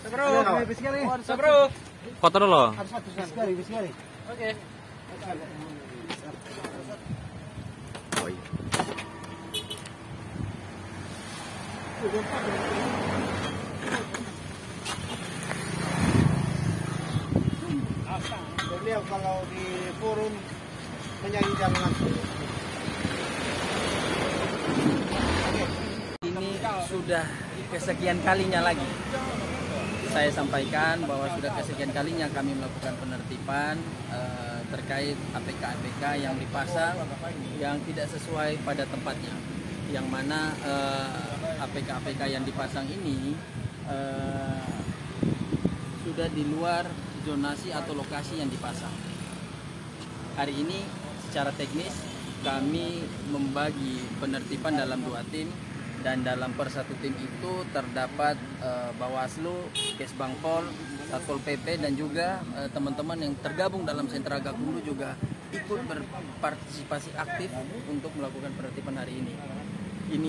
Sekali. bro. Foto dulu. Harus satu. Oke. Beliau kalau di forum menyanyi jangan Ini sudah kesekian kalinya lagi. Saya sampaikan bahwa sudah kesekian kalinya kami melakukan penertiban eh, terkait APK-APK yang dipasang yang tidak sesuai pada tempatnya. Yang mana eh, APK-APK yang dipasang ini eh, sudah di luar zonasi atau lokasi yang dipasang. Hari ini secara teknis kami membagi penertiban dalam dua tim dan dalam per satu tim itu terdapat eh, Bawaslu, Kesbangpol, Satpol PP dan juga eh, teman-teman yang tergabung dalam sentra Gakumdu juga ikut berpartisipasi aktif untuk melakukan penertiban hari ini. Ini